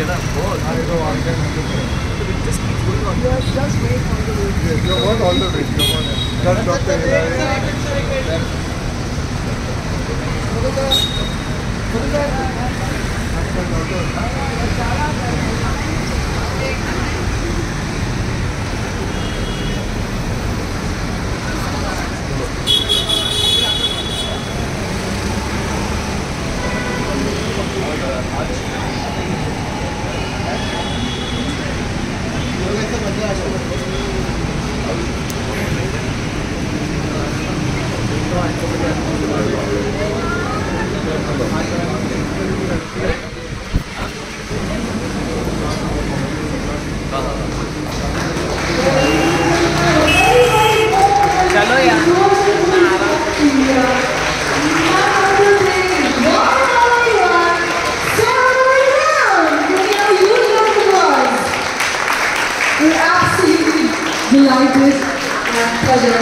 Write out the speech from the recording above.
together just keeps going on. You just made all the way. Yes, you all the way. You are That's Dr. Hilary. What is? Thank you. absolutely delighted and pleasure.